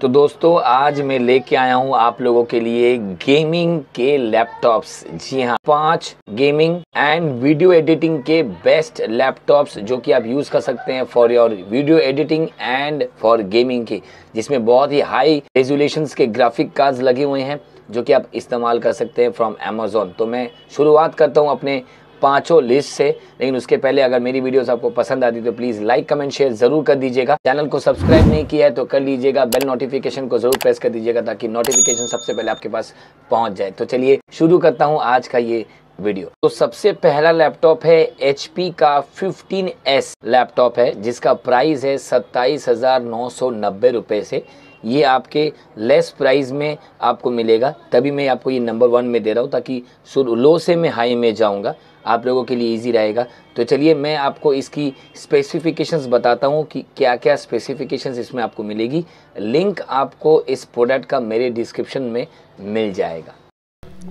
तो दोस्तों, आज मैं लेके आया हूँ आप लोगों के लिए गेमिंग के लैपटॉप्स जी हाँ पाँच गेमिंग एंड वीडियो एडिटिंग के बेस्ट लैपटॉप्स जो कि आप यूज़ कर सकते हैं for your video editing and for gaming के, जिसमें बहुत ही हाई रेजोल्यूशन के ग्राफिक कार्ड लगे हुए हैं, जो कि आप इस्तेमाल कर सकते हैं फ्रॉम अमेजोन तो मैं शुरुआत करता हूँ अपने पाँचों लिस्ट से। लेकिन उसके पहले अगर मेरी वीडियोस आपको पसंद आती तो प्लीज़ लाइक कमेंट शेयर ज़रूर कर दीजिएगा। चैनल को सब्सक्राइब नहीं किया है तो कर लीजिएगा। बेल नोटिफिकेशन को ज़रूर प्रेस कर दीजिएगा ताकि नोटिफिकेशन सबसे पहले आपके पास पहुँच जाए। तो चलिए शुरू करता हूँ आज का ये वीडियो तो सबसे पहला लैपटॉप है HP का 15s लैपटॉप है, जिसका प्राइस है सत्ताईस हज़ार नौ सौ नब्बे से। ये आपके लेस प्राइस में आपको मिलेगा। तभी मैं आपको ये नंबर वन में दे रहा हूँ ताकि लो से मैं हाई में जाऊँगा। आप लोगों के लिए इजी रहेगा। तो चलिए मैं आपको इसकी स्पेसिफिकेशंस बताता हूँ कि क्या क्या स्पेसिफिकेशंस इसमें आपको मिलेगी। लिंक आपको इस प्रोडक्ट का मेरे डिस्क्रिप्शन में मिल जाएगा।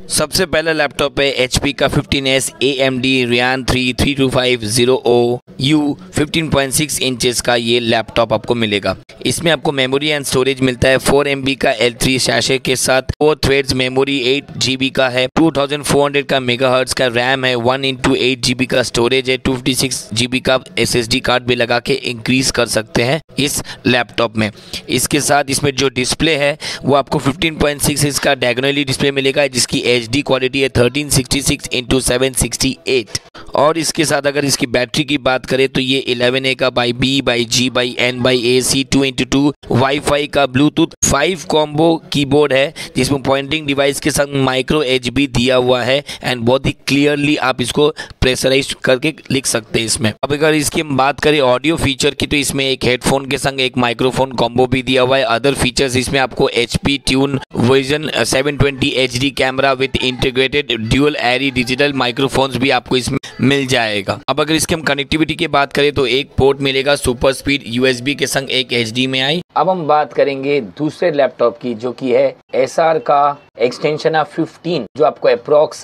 सबसे पहला लैपटॉप है एच का 15s AMD Radeon 3 3250 you 15.6 inches का ये लैपटॉप आपको मिलेगा। इसमें आपको मेमोरी एंड स्टोरेज मिलता है। 4 एम का एल थ्री शैशे के साथ। फोर थ्रेड्स मेमोरी 8 जी का है। 2400 का मेगा का रैम है। 1 इंटू एट जी का स्टोरेज है। 256 जीबी का SSD कार्ड भी लगा के इंक्रीज कर सकते हैं इस लैपटॉप में। इसके साथ इसमें जो डिस्प्ले है, वो आपको 15.6 इंच का डायगोनली डिस्प्ले मिलेगा, जिसकी एच क्वालिटी है 1366 सिक्सटी सिक्स इंटू और इसके साथ अगर इसकी बैटरी की बात करें तो ये 11 ए का by B by G by N by A C two into two WiFi का ब्लूटूथ फाइव कॉम्बो कीबोर्ड है, जिसमें पॉइंटिंग डिवाइस के संग माइक्रो एच भी दिया हुआ है एंड बहुत ही क्लियरली आप इसको प्रेशराइज करके लिख सकते हैं इसमें। अब अगर इसकी हम बात करें ऑडियो फीचर की तो इसमें एक हेडफोन के संग एक माइक्रोफोन कॉम्बो भी दिया हुआ है। अदर फीचर्स इसमें आपको H P true version seven twenty H D camera with integrated dual array digital microphones भी आपको इसमें मिल जाएगा। अब अगर इसके हम कनेक्टिविटी की बात करें तो एक पोर्ट मिलेगा सुपर स्पीड यूएसबी के संग एक एच में आई। अब हम बात करेंगे दूसरे लैपटॉप की, जो कि है एसआर का एक्सटेंशन ऑफ़ 15 जो आपको अप्रोक्स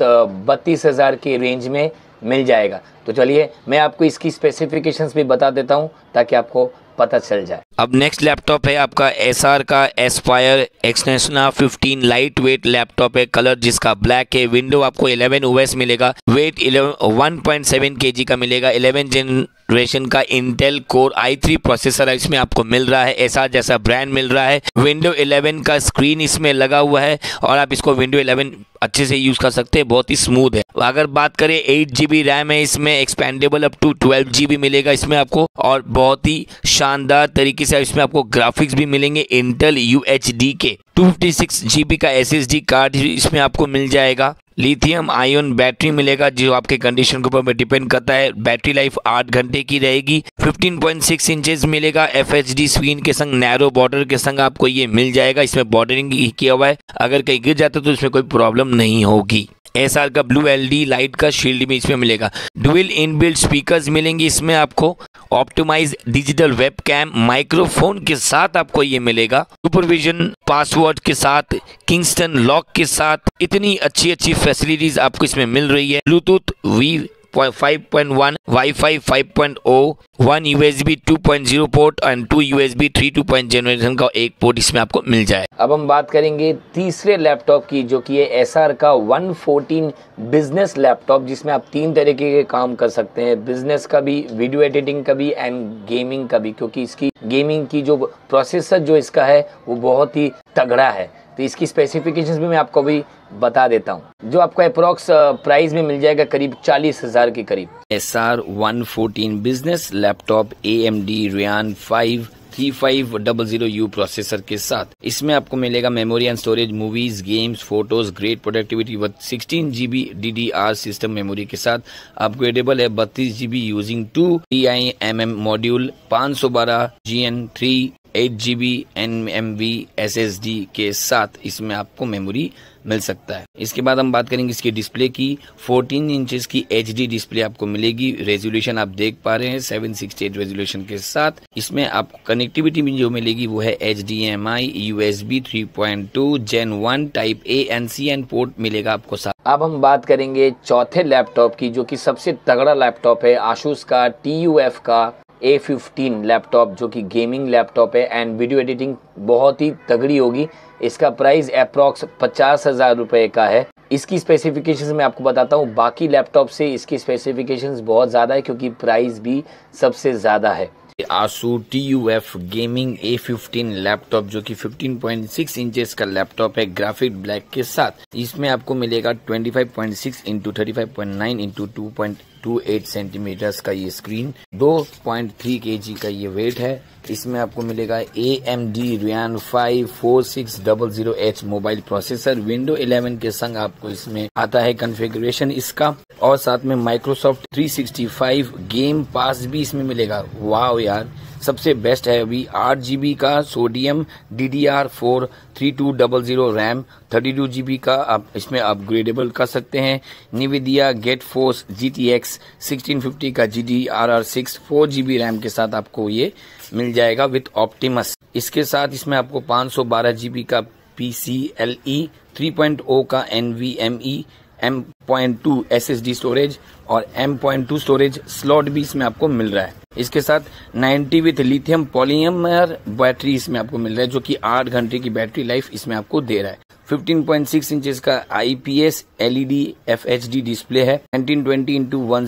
बत्तीस के रेंज में मिल जाएगा। तो चलिए, मैं आपको इसकी स्पेसिफिकेशंस भी बता देता हूँ, ताकि आपको पता चल जाए। अब नेक्स्ट लैपटॉप है आपका एसआर का Aspire extension fifteen light weight laptop है। कलर जिसका ब्लैक है। विंडो आपको 11 ओएस मिलेगा। वेट 1.7 केजी का मिलेगा। 11 जेन जनरेशन का इंटेल कोर i3 प्रोसेसर है। इसमें आपको मिल रहा है। ऐसा जैसा ब्रांड मिल रहा है। विंडो 11 का स्क्रीन इसमें लगा हुआ है। और आप इसको विंडो 11 अच्छे से यूज़ कर सकते हैं, बहुत ही स्मूथ है। अगर बात करें एट जी रैम है, इसमें expandable up to twelve G मिलेगा इसमें आपको, और बहुत ही शानदार तरीके से इसमें आपको ग्राफिक्स भी मिलेंगे इंटेल यूएचडी के। टू फिफ्टी सिक्स जीबी का एसएसडी कार्ड इसमें आपको मिल जाएगा। लिथियम आयन बैटरी मिलेगा, जो आपके कंडीशन के ऊपर डिपेंड करता है। बैटरी लाइफ आठ घंटे की रहेगी। 15.6 इंचेस मिलेगा FHD स्क्रीन के संग नैरो बॉर्डर के संग आपको ये मिल जाएगा। इसमें बॉर्डरिंग किया हुआ है। अगर कहीं गिर जाता है तो इसमें कोई प्रॉब्लम नहीं होगी। एस आर का ब्लू एलईडी लाइट का शील्ड भी इसमें मिलेगा। डुअल इनबिल्ट स्पीकर्स मिलेंगे इसमें आपको। Optimise digital web cam microphone के साथ आपको ये मिलेगा। सुपरविजन पासवर्ड के साथ किंगस्टन लॉक के साथ, इतनी अच्छी अच्छी फैसिलिटीज़ आपको इसमें मिल रही है। Bluetooth V 5.1 Wi-Fi 5.0 one USB 2.0 port and two USB 3.2 generation का एक पोर्ट इसमें आपको मिल जाए। अब हम बात करेंगे तीसरे लैपटॉप की, जो कि है एस का 114 बिज़नेस लैपटॉप जिसमें आप तीन तरीके के काम कर सकते हैं। बिज़नेस का भी वीडियो एडिटिंग का भी एंड गेमिंग का भी, क्योंकि इसकी गेमिंग की जो प्रोसेसर जो इसका है, वो बहुत ही तगड़ा है। तो इसकी स्पेसिफिकेशंस भी मैं आपको भी बता देता हूँ। जो आपको अप्रोक्स प्राइस में मिल जाएगा करीब चालीस हज़ार के करीब। Acer one fourteen business laptop A M D Ryzen five three five double zero U processor के साथ। इसमें आपको मिलेगा memory and storage movies games photos great productivity with sixteen GB D D R system memory के साथ। Upgradable है बत्तीस GB using two T I M M module पाँच सौ बारह G N three eight G B N M V S S D के साथ इसमें आपको मेमोरी मिल सकता है। इसके बाद हम बात करेंगे इसके डिस्प्ले की। 14 इंचेस की एच डी डिस्प्ले आपको मिलेगी। रेजोल्यूशन आप देख पा रहे हैं 768 रेजोल्यूशन के साथ। इसमें आपको कनेक्टिविटी भी जो मिलेगी वो है H D M I U S B three point two, gen one, type A and C N port मिलेगा आपको साथ। अब हम बात करेंगे चौथे लैपटॉप की, जो कि सबसे तगड़ा लैपटॉप है आशूस का टी यू एफ़ का। ए फिफ्टीन लैपटॉप जो कि गेमिंग लैपटॉप है एंड वीडियो एडिटिंग बहुत ही तगड़ी होगी। इसका प्राइस अप्रॉक्स पचास हज़ार रुपये का है। इसकी स्पेसिफिकेशंस मैं आपको बताता हूँ। बाकी लैपटॉप से इसकी स्पेसिफिकेशंस बहुत ज़्यादा है, क्योंकि प्राइस भी सबसे ज़्यादा है। Asus T U F gaming A fifteen laptop जो कि 15.6 इंचेस का लैपटॉप है ग्राफिक ब्लैक के साथ। इसमें आपको मिलेगा 25.6 five point six into thirty five point nine into two point two eight centimetres का ये स्क्रीन दो पॉइंट थ्री के जी का ये वेट है। इसमें आपको मिलेगा A M D Ryzen five four six double zero H mobile processor window 11 के संग आपको इसमें आता है कॉन्फ़िगरेशन इसका। और साथ में माइक्रोसॉफ्ट 365 गेम पास भी इसमें मिलेगा। वाह यार। सबसे बेस्ट है अभी आठ जीबी का sodium D D R four three two double zero RAM thirty two GB का। आप इसमें अपग्रेडेबल कर सकते हैं। Nvidia GeForce G T X sixteen fifty का G D R R six four GB RAM के साथ आपको ये मिल जाएगा विथ ऑप्टिमस इसके साथ इसमें आपको पाँच सौ बारह जीबी का P C L E three point O का N V M E M point two S S D storage और M point two storage slot भी इसमें आपको मिल रहा है। इसके साथ 90 विथ लिथियम पॉलीमर बैटरी इसमें आपको मिल रहा है, जो कि आठ घंटे की बैटरी लाइफ इसमें आपको दे रहा है। 15.6 इंचेस का आईपीएस एलईडी एफएचडी डिस्प्ले है। 1920 ट्वेंटी इंटू वन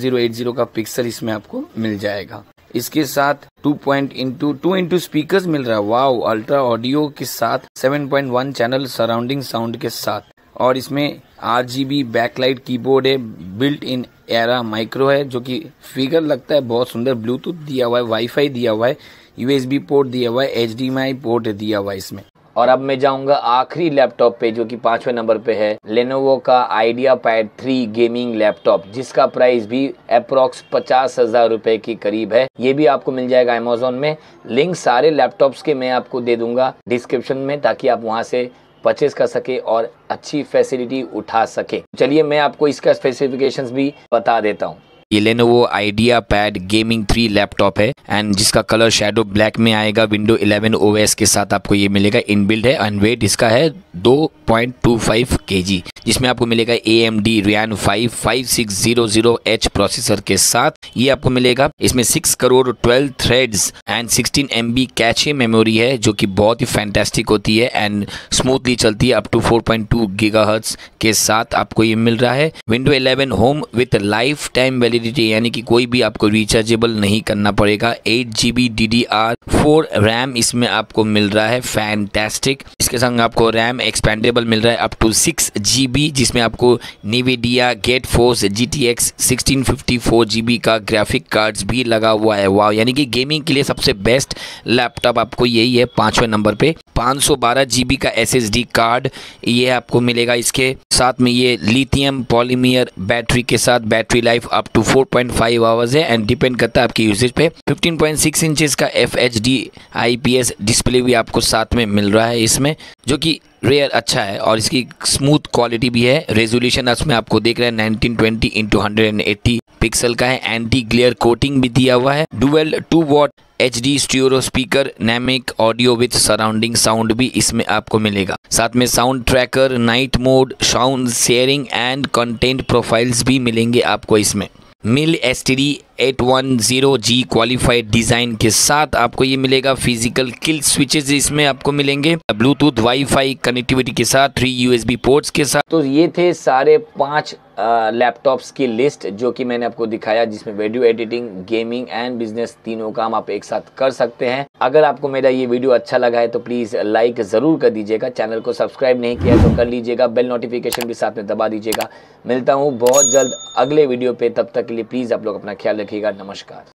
का पिक्सल इसमें आपको मिल जाएगा। इसके साथ 2 point into two into speaker मिल रहा है। वाओ अल्ट्रा ऑडियो के साथ 7.1 चैनल सराउंडिंग साउंड के साथ। और इसमें R G B backlight keyboard है बिल्ट इन एरा माइक्रो है, जो कि फिगर लगता है, बहुत सुंदर ब्लूटूथ दिया हुआ है वाईफाई दिया हुआ है यूएसबी पोर्ट दिया हुआ है एच पोर्ट दिया हुआ है इसमें। और अब मैं जाऊँगा आखिरी लैपटॉप पे, जो कि पाँचवें नंबर पे है लेनोवो का IdeaPad three gaming laptop जिसका प्राइस भी अप्रोक्स पचास हज़ार रूपए के करीब है। ये भी आपको मिल जाएगा अमेजोन में। लिंक सारे लैपटॉप्स के मैं आपको दे दूँगा डिस्क्रिप्शन में, ताकि आप वहाँ से परचेज कर सके और अच्छी फैसिलिटी उठा सके। चलिए मैं आपको इसका स्पेसिफिकेशंस भी बता देता हूँ। ये Lenovo IdeaPad gaming three laptop है एंड जिसका कलर शेडो ब्लैक में आएगा विंडो 11 ओएस के साथ आपको ये मिलेगा इनबिल्ड है एंड वेट इसका है 2.25 केजी, जिसमें आपको मिलेगा A M D Ryzen five five six zero zero H processor के साथ। ये आपको मिलेगा, इसमें six cores twelve threads and sixteen M B cache memory है, जो कि बहुत ही फैंटेस्टिक होती है एंड स्मूथली चलती है up to four point two giga के साथ आपको ये मिल रहा है। Window eleven home with lifetime validity यानी कि कोई भी आपको रिचार्जेबल नहीं करना पड़ेगा। Eight G B D D R four RAM इसमें आपको मिल रहा है। फैंटेस्टिक इसके संग आपको रैम एक्सपेंडेबल मिल रहा है up to six G B जिसमें आपको Nvidia GeForce G T X sixteen fifty four G B का ग्राफिक कार्ड्स भी लगा हुआ है। वाह यानी कि गेमिंग के लिए सबसे बेस्ट लैपटॉप आपको यही है, पाँचवें नंबर पर 512 जीबी का एसएसडी कार्ड ये आपको मिलेगा इसके। साथ में ये लिथियम पॉलीमियर बैटरी के साथ battery life up to 4.5 point hours है एंड डिपेंड करता है आपकी यूजेज पे। 15.6 पॉइंट इंचेस का F H D I P S display भी आपको साथ में मिल रहा है इसमें, जो कि रेयर अच्छा है और इसकी स्मूथ क्वालिटी भी है। रेजोल्यूशन इसमें आपको देख रहे हैं 1920 into hundred and eighty pixel का है एंटी ग्लेयर कोटिंग भी दिया हुआ है। Dual two watt H D stereo speaker Nahimic audio with surrounding sound भी इसमें आपको मिलेगा। साथ में sound tracker night mode sound sharing and content profiles भी मिलेंगे आपको इसमें। MIL S T eight one zero G qualified design के साथ आपको ये मिलेगा फ़िज़िकल किल स्विचेस इसमें आपको मिलेंगे ब्लूटूथ वाईफाई कनेक्टिविटी के साथ थ्री यूएसबी पोर्ट्स के साथ। तो ये थे सारे पाँच लैपटॉप्स की लिस्ट जो कि मैंने आपको दिखाया, जिसमें video editing gaming and business तीनों काम आप एक साथ कर सकते हैं। अगर आपको मेरा ये वीडियो अच्छा लगा है तो प्लीज़ लाइक ज़रूर कर दीजिएगा। चैनल को सब्सक्राइब नहीं किया तो कर लीजिएगा। बेल नोटिफिकेशन भी साथ में दबा दीजिएगा। मिलता हूँ बहुत जल्द अगले वीडियो पे, तब तक के लिए प्लीज़ आप लोग अपना ख्याल रखिएगा। नमस्कार।